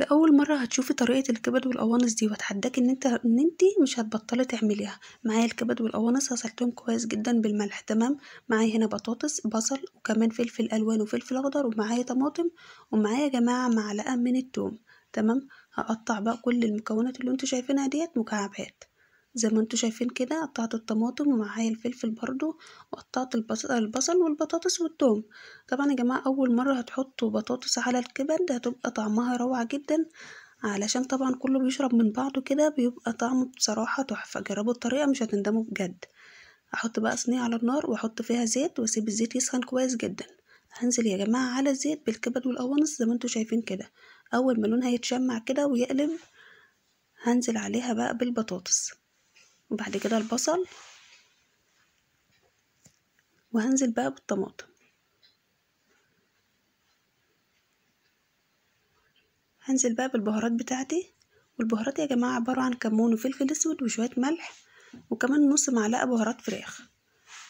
لأول مرة هتشوفي طريقة الكبد والقوانص دي واتحداكي إن أنت إن أنت مش هتبطلي تعمليها. معايا الكبد والقوانص غسلتهم كويس جدا بالملح تمام؟ معايا هنا بطاطس بصل وكمان فلفل ألوان وفلفل أخضر ومعايا طماطم ومعايا يا جماعة معلقة من التوم تمام؟ هقطع بقى كل المكونات اللي أنتوا شايفينها ديت مكعبات. زي ما أنتوا شايفين كده قطعت الطماطم ومعايا الفلفل برضو وقطعت البصل, والبطاطس والثوم طبعا يا جماعة أول مرة هتحطوا بطاطس على الكبد هتبقى طعمها روعة جدا علشان طبعا كله بيشرب من بعضه كده بيبقى طعمه بصراحة تحفة. جربوا الطريقة مش هتندموا بجد. هحط بقى صينية على النار وأحط فيها زيت وأسيب الزيت يسخن كويس جدا. هنزل يا جماعة على الزيت بالكبد والقوانص زي ما أنتوا شايفين كده. أول ما لونها يتشمع كده ويقلب هنزل عليها بقى بالبطاطس. وبعد كده البصل. وهنزل بقى بالطماطم. هنزل بقى بالبهارات بتاعتي. والبهارات يا جماعة عبارة عن كمون وفلفل أسود وشوية ملح وكمان نص معلقة بهارات فراخ.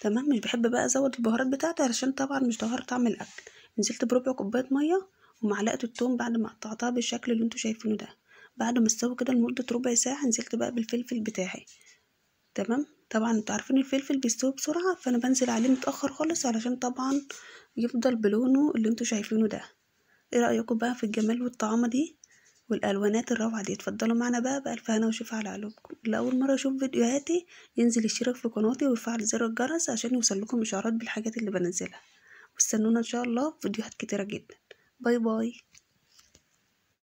تمام؟ مش بحب بقى أزود البهارات بتاعتي علشان طبعا مش تغير طعم الأكل. نزلت بربع كوباية مية ومعلقة التوم بعد ما قطعتها بالشكل اللي أنتوا شايفينه ده. بعد ما استوى كده لمدة ربع ساعة نزلت بقى بالفلفل بتاعي. تمام؟ طبعا أنتوا عارفين الفلفل بيستوي بسرعة فأنا بنزل عليه متأخر خالص علشان طبعا يفضل بلونه اللي أنتوا شايفينه ده. إيه رأيكم بقى في الجمال والطعامة دي؟ والألوانات الروعة دي؟ اتفضلوا معنا بقى بألف هنا وشفا على قلوبكم. لأول مرة يشوف فيديوهاتي ينزل يشترك في قناتي ويفعل زر الجرس عشان يوصلكم إشعارات بالحاجات اللي بنزلها. واستنونا إن شاء الله في فيديوهات كتيرة جدا. باي باي.